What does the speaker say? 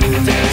Take